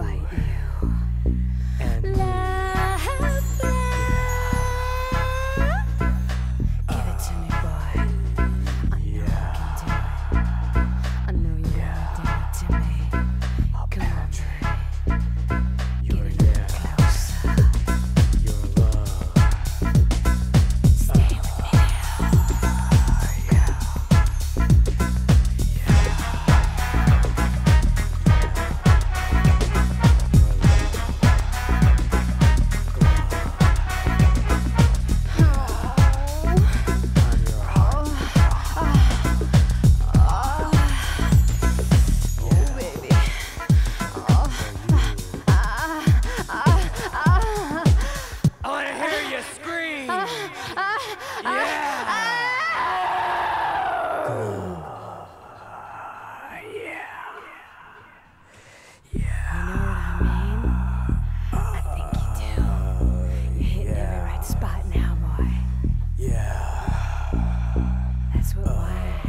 白一。what oh.